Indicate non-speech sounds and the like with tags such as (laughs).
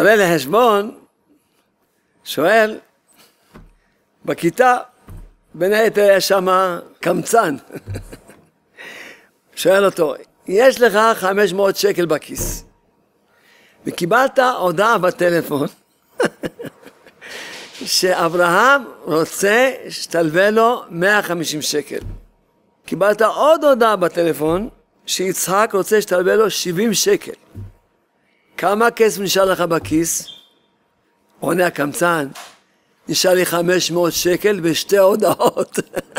המורה לחשבון שואל, בכיתה, בין היתר יש שם קמצן. (laughs) שואל אותו, יש לך 500 שקל בכיס, וקיבלת הודעה בטלפון (laughs) שאברהם רוצה שתלווה לו 150 שקל. קיבלת עוד הודעה בטלפון שיצחק רוצה שתלווה לו 70 שקל. כמה כסף נשאר לך בכיס? עונה הקמצן, נשאר לי 500 שקל בשתי הודעות. (laughs)